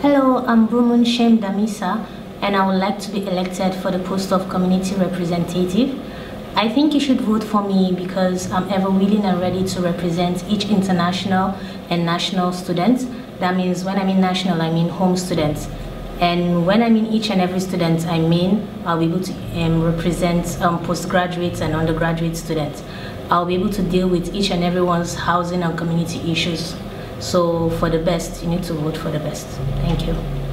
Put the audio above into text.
Hello, I'm Burmun Shem Damisa, and I would like to be elected for the post of community representative. I think you should vote for me because I'm ever willing and ready to represent each international and national student. That means when I mean national, I mean home students. And when I mean each and every student, I mean I'll be able to um, represent um, postgraduates and undergraduate students. I'll be able to deal with each and everyone's housing and community issues. So for the best, you need to vote for the best. Thank you.